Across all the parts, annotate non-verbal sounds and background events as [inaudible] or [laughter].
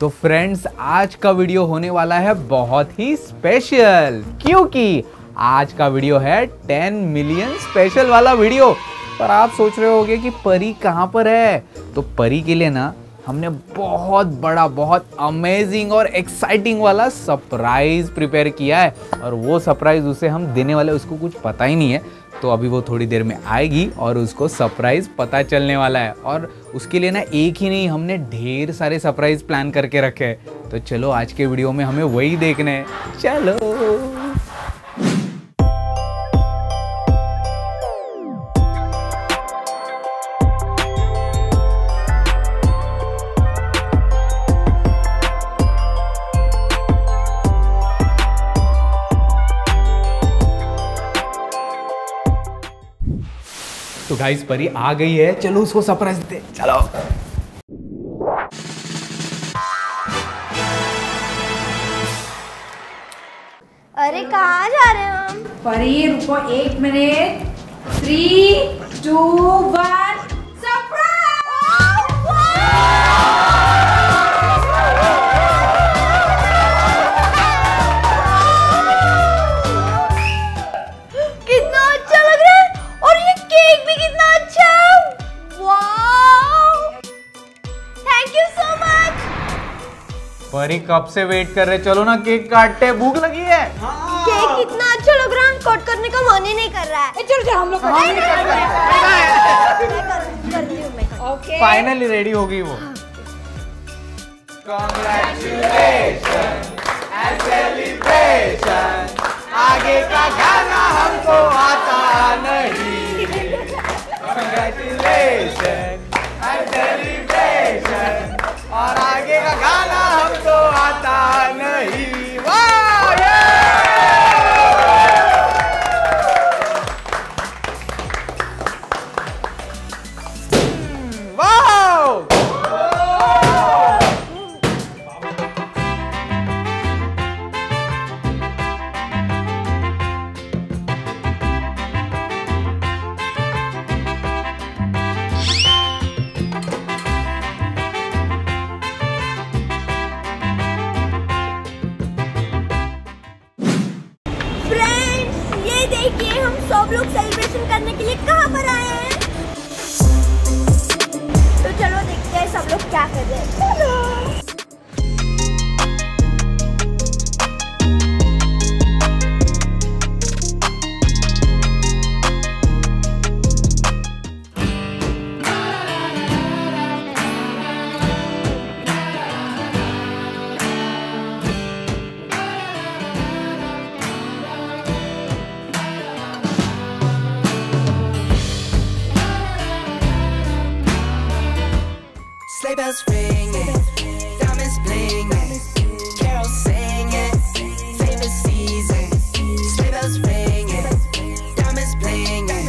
तो फ्रेंड्स आज का वीडियो होने वाला है बहुत ही स्पेशल क्योंकि आज का वीडियो है 10 मिलियन स्पेशल वाला वीडियो पर आप सोच रहे होगे कि परी कहाँ पर है? तो परी के लिए ना हमने बहुत बड़ा, बहुत अमेजिंग और एक्साइटिंग वाला सरप्राइज़ प्रिपेयर किया है। और वो सरप्राइज़ उसे हम देने वाले, उसको कुछ पता ही नहीं है। तो अभी वो थोड़ी देर में आएगी और उसको सरप्राइज़ पता चलने वाला है। और उसके लिए ना एक ही नहीं, हमने ढेर सारे सरप्राइज़ प्लान करके रखे हैं। तो चलो आज के वीडियो में हमें वही देखने हैं। चलो। गाइस परी आ गई है। चलो उसको सरप्राइज़ दे चलो। अरे कहा जा रहे हो हम? परी रुको एक मिनट। थ्री टू वन परी कब से वेट कर रहे चलो ना केक काटते भूख लगी है। केक कितना अच्छा लग रहा है कट करने का मन ही नहीं कर रहा है। चलो चलो हम लोग हूँ। फाइनली रेडी हो। गई वो। आगे का गाना हमको आता नहीं। [laughs] Sleigh bells ringing, diamonds blinging, carols singing, favorite season. Sleigh bells ringing, diamonds blinging,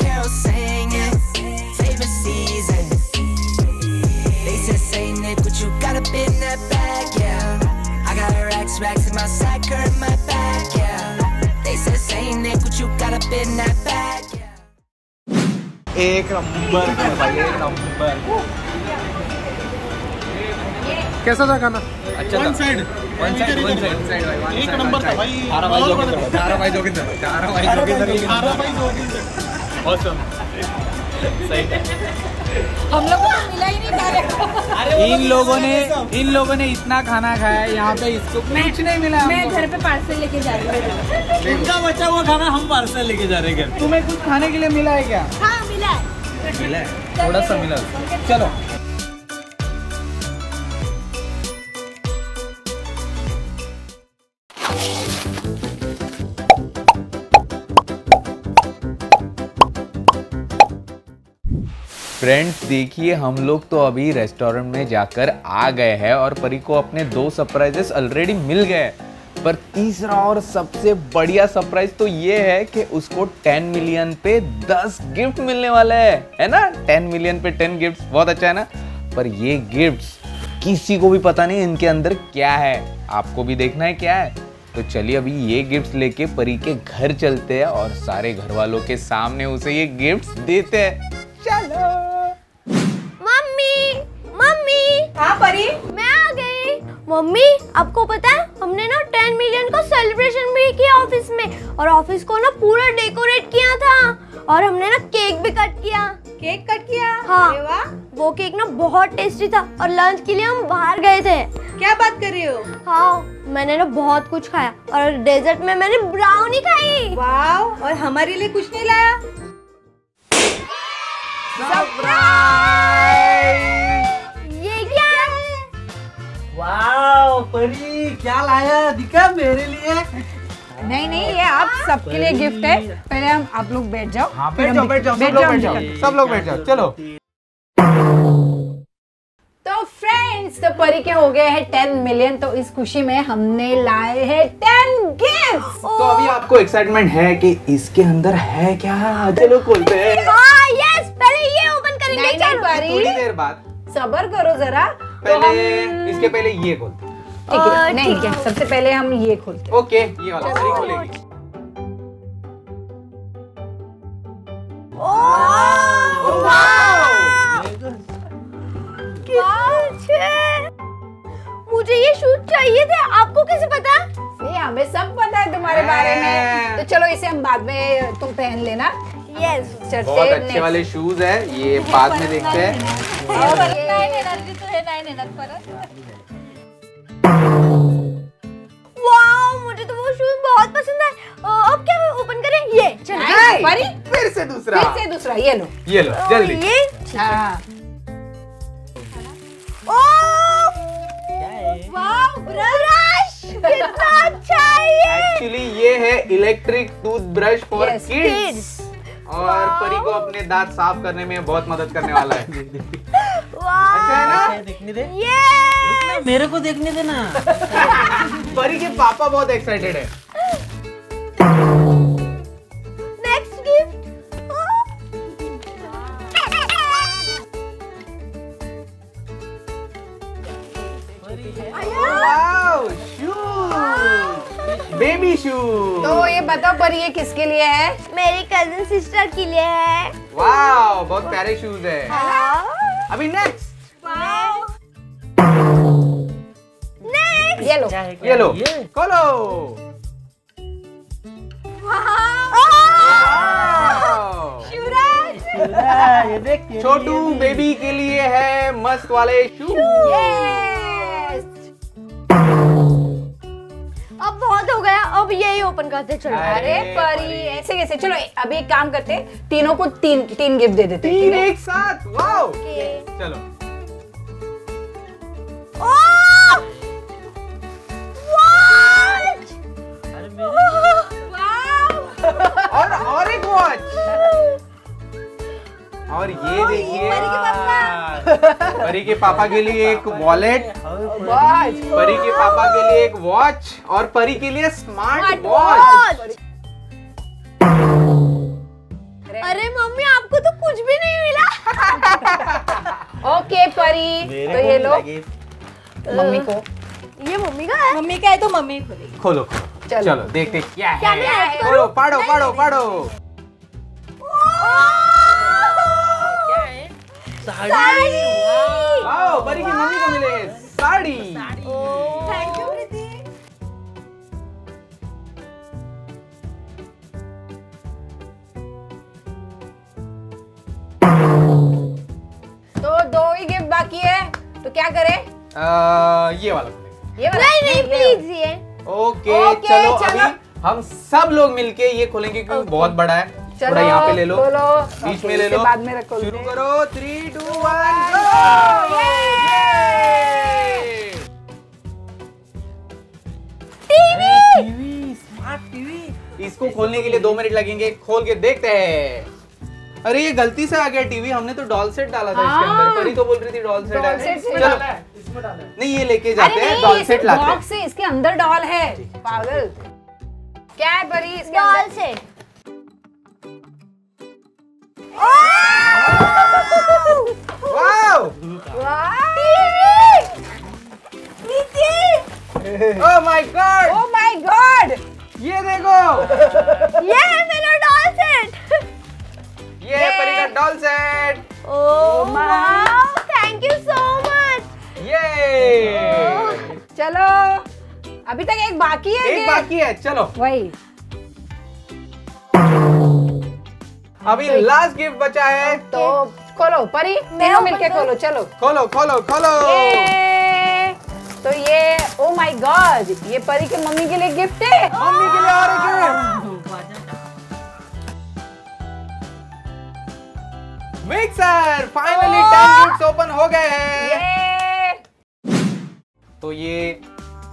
carols singing, favorite season. They said, Saint Nick, what you got up in that bag? Yeah, I got racks, racks in my sack or in my bag. Yeah, they said, Saint Nick, what you got up in that bag? Yeah. एक number है भाई एक number कैसा था खाना? अच्छा one side one side one side एक number था भाई। चारा भाई जोगिंदर चारा भाई जोगिंदर चारा भाई जोगिंदर खाना भाई जो ऑसम सही हम लोग को तो मिला ही नहीं था इन लोगों ने इन लोगों ने इतना खाना खाया यहाँ पे इसको कुछ नहीं मिला मैं। घर पे पार्सल लेके जा रही हूँ। उनका बचा हुआ खाना हम पार्सल लेके जा रहे हैं तुम्हें कुछ खाने के लिए मिला है क्या? हाँ मिला है। मिला है। थोड़ा सा मिला। चलो। फ्रेंड्स देखिए, हम लोग तो अभी रेस्टोरेंट में जाकर आ गए हैं और परी को अपने दो सरप्राइजेस ऑलरेडी मिल गए पर तीसरा और सबसे बढ़िया सरप्राइज़ तो ये है कि उसको 10 मिलियन पे 10 गिफ्ट मिलने वाले हैं। है ना? 10 मिलियन पे 10 गिफ्ट बहुत अच्छा है ना? पर ये गिफ्ट्स किसी को भी पता नहीं इनके अंदर क्या है। आपको भी देखना है क्या है। तो चलिए, अभी ये गिफ्ट्स लेके परी के घर चलते हैं और सारे घर वालों के सामने उसे ये गिफ्ट्स देते हैं। मम्मी आपको पता है हमने ना 10 मिलियन का सेलिब्रेशन भी किया ऑफ़िस में। और ऑफ़िस को ना पूरा डेकोरेट किया था। और हमने ना केक भी कट किया। केक कट किया? हाँ। वो केक ना बहुत टेस्टी था। और लंच के लिए हम बाहर गए थे। क्या बात कर रही हो? हाँ मैंने ना बहुत कुछ खाया। और डेजर्ट में मैंने ब्राउनी खाई। वाओ और हमारे लिए कुछ नहीं लाया? परी क्या लाया? दिखा मेरे लिए। नहीं नहीं ये आप सबके लिए गिफ्ट है। पहले हम आप लोग बैठ जाओ हाँ बैठ जाओ बैठ जाओ सब बैठ लोग जाओ, बैठ जाओ सब लोग बैठ जाओ चलो। तो फ्रेंड्स तो परी के हो गए हैं टेन मिलियन तो इस खुशी में हमने लाए हैं टेन गिफ्ट तो अभी आपको एक्साइटमेंट है कि इसके अंदर है क्या? चलो खोलते हैं। हाँ यस पहले ये ओपन करेंगे थोड़ी देर बाद। सबर करो जरा। तो पहले हम इसके पहले ये खोलते हैं। ठीक है नहीं ठीक है। सबसे पहले हम ये खोलते हैं। ओके ये वाला परी खोलेगी। मुझे ये शूज़ चाहिए थे आपको कैसे पता? नहीं हमें सब पता है तुम्हारे बारे में। तो चलो इसे हम बाद में तुम पहन लेना। यस चलते बहुत अच्छे वाले शूज़ है ये बाद में देखते हैं। मुझे तो वो शूज़ बहुत पसंद है। अब क्या ओपन करें? ये चलो। परी। फिर से दूसरा। फिर से दूसरा ये लो। ये लो जल्दी। ये हाँ। ओ वाओ ब्रश कितना अच्छा है ये। एक्चुअली ये है इलेक्ट्रिक टूथब्रश फॉर किड्स और परी को अपने दांत साफ़ करने में बहुत मदद करने वाला है। [laughs] अच्छा है ना? देखने दे। ये मेरे को देखने देना। [laughs] परी के पापा बहुत एक्साइटेड है। नेक्स्ट गिफ्ट बेबी शूज़ तो ये बताओ पर ये किसके लिए है? मेरी कज़न सिस्टर के लिए है वाओ बहुत प्यारे शूज़ है। हाँ। अभी नेक्स्ट नेक्स्ट ये लो ये लो खोलो देख छोटू बेबी के लिए है मस्त वाले शू Yes! अब बहुत हो गया अब यही ओपन करते चलो। अरे अरे परी। ऐसे कैसे? चलो अभी एक काम करते तीनों को तीन तीन गिफ्ट दे देते तीन एक साथ वाओ चलो। और और एक वॉच और ये देखिए परी के पापा। के लिए एक वॉलेट. परी के पापा के लिए एक वॉच और परी के लिए स्मार्ट वॉच अरे मम्मी आपको तो कुछ भी नहीं मिला। [laughs] ओके परी तो ये लो। मम्मी को। ये मम्मी का है? मम्मी का है तो मम्मी खोलेगी। खोलो। चलो। चलो देखते क्या क्या है। मैं पढ़ो पढ़ो पढ़ो पढ़ो साड़ी। आओ परी की मम्मी को मिले। साड़ी। Thank you Preeti. तो दो ही गिफ्ट बाकी है तो क्या करें? आ, ये वाला ये वाला नहीं नहीं प्लीज़ ये ओके ओके, चलो चलो। अभी हम सब लोग मिलके ये खोलेंगे क्योंकि बहुत बड़ा है। चलो, थोड़ा यहाँ पे ले लो। बीच में ले लो। बाद में रखो। शुरू करो। Three two one TV smart TV. इसको खोलने के लिए दो मिनट लगेंगे खोल के देखते हैं। अरे ये गलती से आ गया टीवी हमने तो डॉल सेट डाला था इसके हाँ। अंदर परी तो बोल रही थी डॉल सेट डॉल है सेट चलो। है है। नहीं ये लेके जाते हैं डॉल सेट लाते हैं। बॉक्स है इसके अंदर डॉल है। पागल। क्या है परी इसके डॉल अंदर? से wow! Oh my god oh my god ये देखो। [laughs] ये है मेरा डॉल सेट [laughs] ये है परी का doll set oh wow thank you so much ये चलो अभी तक एक बाकी है एक बाकी है चलो। वही। अभी लास्ट गिफ्ट बचा है। तो खोलो परी तीनों मिलके खोलो चलो। खोलो खोलो खोलो। ये तो ये ओ माई गॉड ये परी के मम्मी के लिए गिफ्ट है। मम्मी के लिए और mixer finally ten gifts open हो गए हैं। तो ये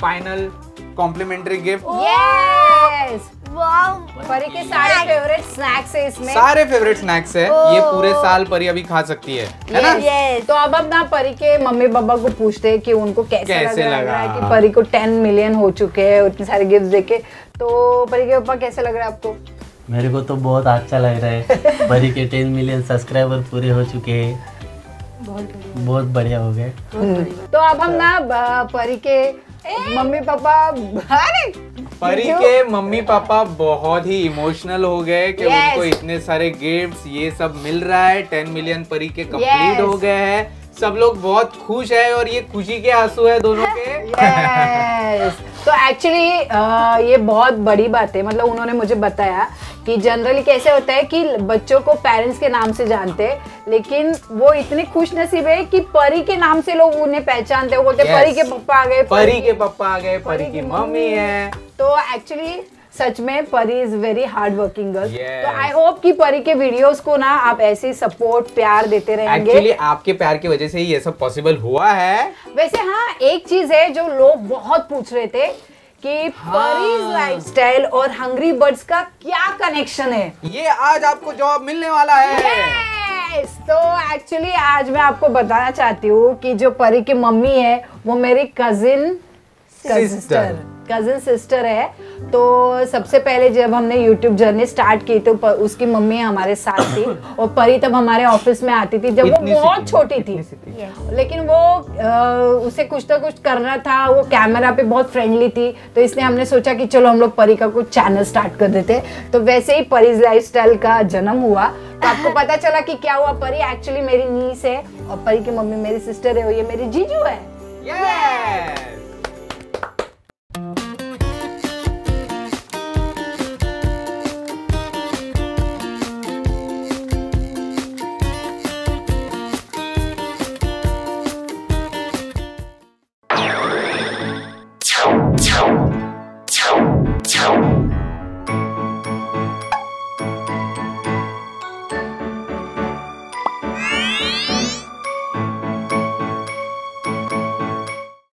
फाइनल कॉम्प्लीमेंट्री गिफ्ट यस परी के सारे फेवरेट स्नैक्स है इसमें। सारे फेवरेट स्नैक्स है। ये पूरे साल परी अभी खा सकती है है ना. तो अब अब ना परी के मम्मी पापा को पूछते हैं कि उनको कैसे, कैसे लग रहा है कि परी को टेन मिलियन हो चुके हैं इतने सारे गिफ्ट देके तो परी के पापा कैसे लग रहा है आपको? मेरे को तो बहुत अच्छा लग रहा है। परी के टेन मिलियन सब्सक्राइबर पूरे हो चुके हैं। बहुत बढ़िया। हो गए। तो अब हम ना परी के मम्मी पापा अरे! परी के मम्मी पापा बहुत ही इमोशनल हो गए कि Yes. उनको इतने सारे गिफ्ट्स ये सब मिल रहा है टेन मिलियन परी के कंप्लीट Yes. हो गए हैं सब लोग बहुत खुश है और ये खुशी के आँसू है दोनों के [laughs] Yes. तो एक्चुअली ये बहुत बड़ी बात है मतलब उन्होंने मुझे बताया कि जनरली कैसे होता है कि बच्चों को पेरेंट्स के नाम से जानते हैं लेकिन वो इतने खुश नसीब है कि परी के नाम से लोग उन्हें पहचानते हैं। बोलते Yes. परी के पप्पा आ गए परी के पापा आ गए परी की मम्मी है। तो एक्चुअली सच में Pari is very hard working girl तो आई होप कि परी के वीडियोस को ना आप ऐसे ही सपोर्ट प्यार देते रहेंगे। एक्चुअली आपके प्यार की वजह से ही ये सब पॉसिबल हुआ है। वैसे हाँ एक चीज़ है जो लोग बहुत पूछ रहे थे कि परीज लाइफस्टाइल और हंग्री बर्ड्स का क्या कनेक्शन है ये आज आपको जॉब मिलने वाला है Yes! तो एक्चुअली आज मैं आपको बताना चाहती हूँ कि जो परी की मम्मी है वो मेरी कजिन Sister. कजिन सिस्टर है तो सबसे पहले जब हमने यूट्यूब जर्नी स्टार्ट की तो उसकी मम्मी हमारे साथ थी [coughs] और परी तब हमारे ऑफ़िस में आती थी जब वो बहुत छोटी थी थी। लेकिन वो अ, उसे कुछ ना कुछ करना था वो कैमरा पे बहुत फ्रेंडली थी तो इसलिए हमने सोचा कि चलो हम लोग परी का कुछ चैनल स्टार्ट कर देते तो वैसे ही परीज लाइफस्टाइल का जन्म हुआ तो आपको [laughs] पता चला कि क्या हुआ परी एक्चुअली मेरी नीस है और परी की मम्मी मेरी सिस्टर है और ये मेरी जीजू है Yes!